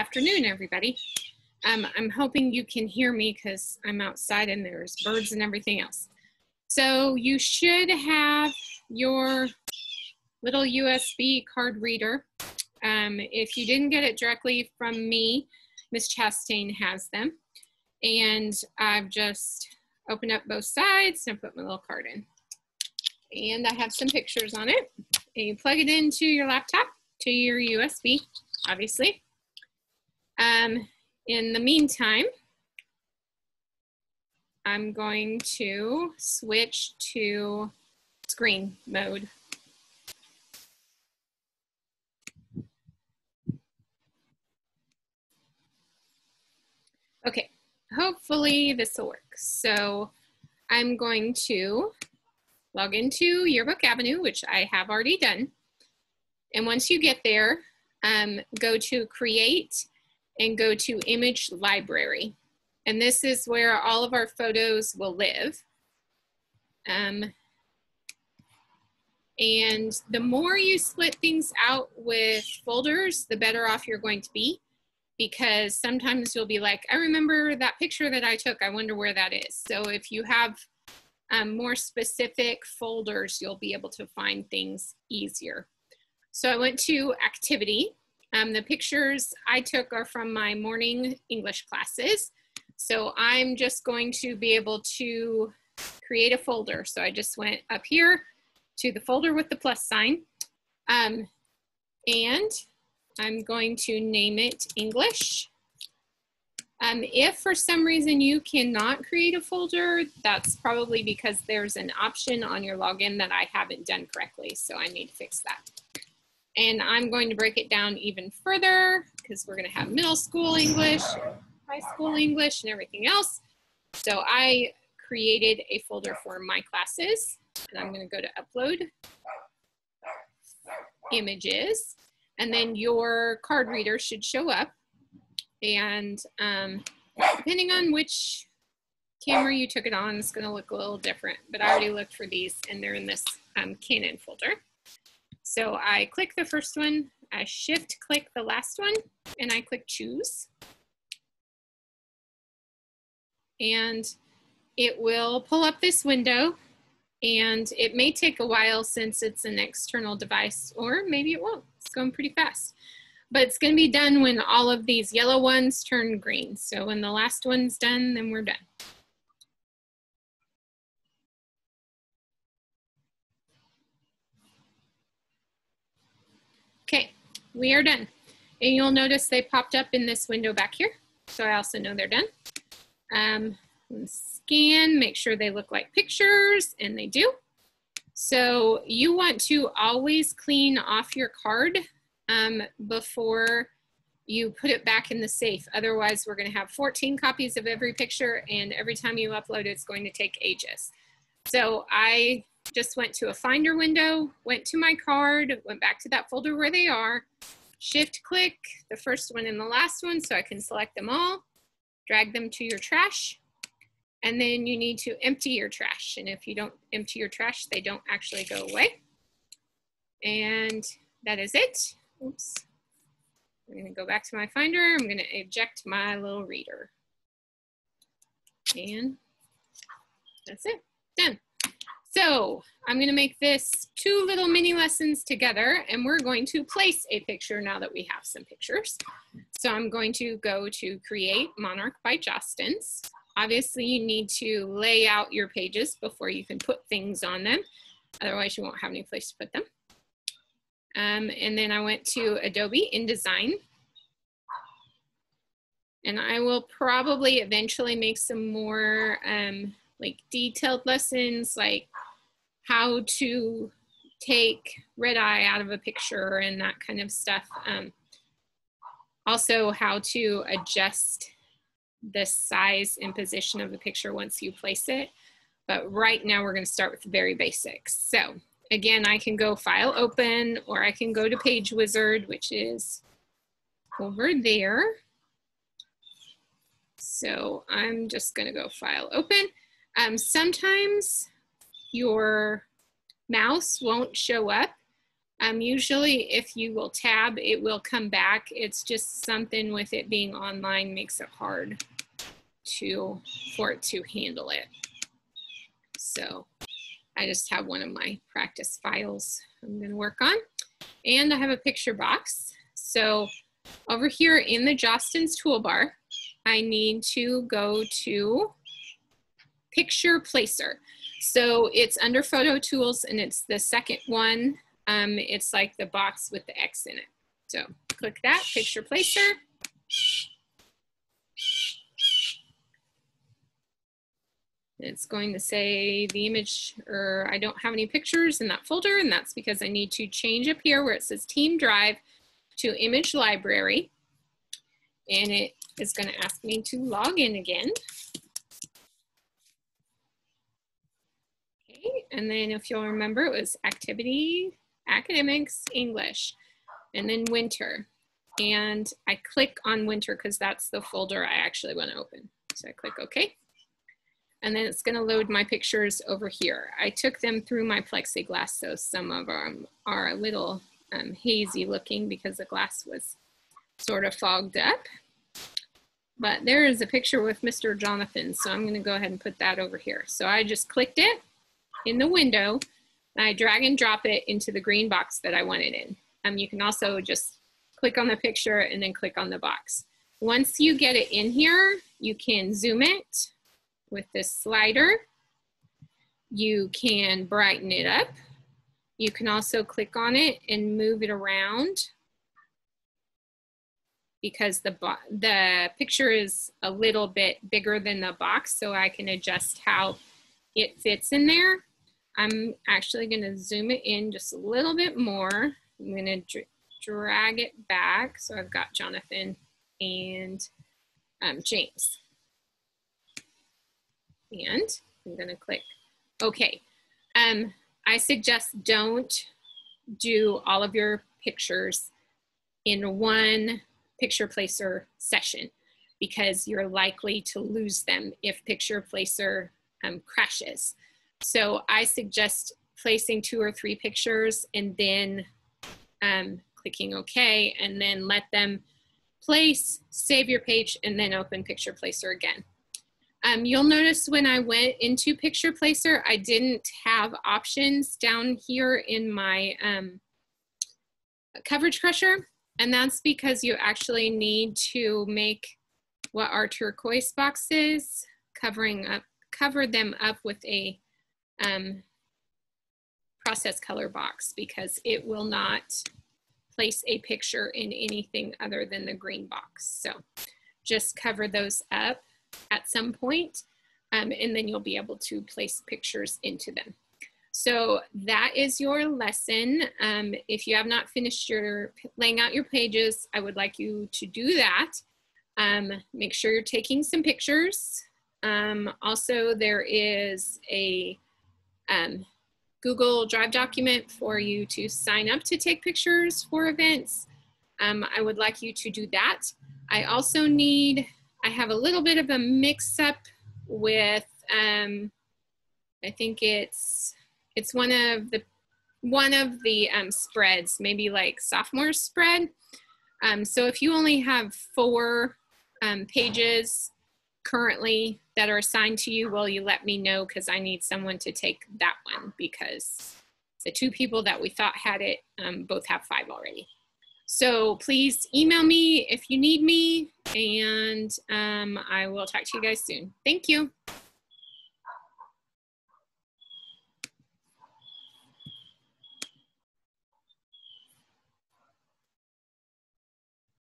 afternoon, everybody. Um, I'm hoping you can hear me because I'm outside and there's birds and everything else. So you should have your little USB card reader. Um, if you didn't get it directly from me, Miss Chastain has them. And I've just opened up both sides and put my little card in. And I have some pictures on it. And you plug it into your laptop to your USB, obviously. Um, in the meantime, I'm going to switch to screen mode. Okay, hopefully this will work. So I'm going to log into Yearbook Avenue, which I have already done. And once you get there, um, go to create and go to image library. And this is where all of our photos will live. Um, and the more you split things out with folders, the better off you're going to be because sometimes you'll be like, I remember that picture that I took. I wonder where that is. So if you have um, more specific folders, you'll be able to find things easier. So I went to activity um, the pictures I took are from my morning English classes. So I'm just going to be able to create a folder. So I just went up here to the folder with the plus sign. Um, and I'm going to name it English. Um, if for some reason you cannot create a folder, that's probably because there's an option on your login that I haven't done correctly. So I need to fix that. And I'm going to break it down even further because we're going to have middle school English, high school English, and everything else. So I created a folder for my classes and I'm going to go to upload images and then your card reader should show up and um, depending on which camera you took it on it's going to look a little different but I already looked for these and they're in this um, Canon folder. So I click the first one, I shift click the last one, and I click choose. And it will pull up this window and it may take a while since it's an external device or maybe it won't. It's going pretty fast. But it's going to be done when all of these yellow ones turn green. So when the last one's done, then we're done. Okay, we are done. And you'll notice they popped up in this window back here. So I also know they're done. Um, scan, make sure they look like pictures, and they do. So you want to always clean off your card um, before you put it back in the safe. Otherwise, we're gonna have 14 copies of every picture, and every time you upload, it's going to take ages. So I just went to a finder window, went to my card, went back to that folder where they are, shift click the first one and the last one so I can select them all, drag them to your trash, and then you need to empty your trash. And if you don't empty your trash, they don't actually go away. And that is it. Oops. I'm gonna go back to my finder. I'm gonna eject my little reader. And that's it, done. So I'm gonna make this two little mini lessons together and we're going to place a picture now that we have some pictures. So I'm going to go to create Monarch by Jostens. Obviously you need to lay out your pages before you can put things on them. Otherwise you won't have any place to put them. Um, and then I went to Adobe InDesign. And I will probably eventually make some more um, like detailed lessons like how to take red eye out of a picture and that kind of stuff. Um, also how to adjust the size and position of the picture once you place it. But right now we're gonna start with the very basics. So again, I can go file open or I can go to page wizard, which is over there. So I'm just gonna go file open. Um, sometimes your mouse won't show up Um, usually if you will tab, it will come back. It's just something with it being online makes it hard to, for it to handle it. So I just have one of my practice files I'm gonna work on. And I have a picture box. So over here in the Jostens toolbar, I need to go to picture placer. So it's under photo tools and it's the second one. Um, it's like the box with the X in it. So click that, picture placer. It's going to say the image, or I don't have any pictures in that folder, and that's because I need to change up here where it says Team Drive to Image Library. And it is going to ask me to log in again. And then if you'll remember, it was Activity, Academics, English, and then Winter. And I click on Winter because that's the folder I actually want to open. So I click OK and then it's gonna load my pictures over here. I took them through my plexiglass, so some of them are a little um, hazy looking because the glass was sort of fogged up. But there is a picture with Mr. Jonathan, so I'm gonna go ahead and put that over here. So I just clicked it in the window, I drag and drop it into the green box that I want it in. Um, you can also just click on the picture and then click on the box. Once you get it in here, you can zoom it with this slider. You can brighten it up. You can also click on it and move it around because the, the picture is a little bit bigger than the box so I can adjust how it fits in there. I'm actually gonna zoom it in just a little bit more. I'm gonna dr drag it back. So I've got Jonathan and um, James and I'm gonna click OK. Um, I suggest don't do all of your pictures in one picture placer session because you're likely to lose them if picture placer um, crashes. So I suggest placing two or three pictures and then um, clicking OK and then let them place, save your page, and then open picture placer again. Um, you'll notice when I went into Picture Placer, I didn't have options down here in my um, coverage crusher. And that's because you actually need to make what our turquoise boxes, covering up, cover them up with a um, process color box because it will not place a picture in anything other than the green box. So just cover those up at some point, um, and then you'll be able to place pictures into them. So that is your lesson. Um, if you have not finished your laying out your pages, I would like you to do that. Um, make sure you're taking some pictures. Um, also, there is a um, Google Drive document for you to sign up to take pictures for events. Um, I would like you to do that. I also need I have a little bit of a mix up with, um, I think it's, it's one of the, one of the um, spreads, maybe like sophomore spread. Um, so if you only have four um, pages currently that are assigned to you, will you let me know because I need someone to take that one because the two people that we thought had it um, both have five already. So please email me if you need me, and um, I will talk to you guys soon. Thank you.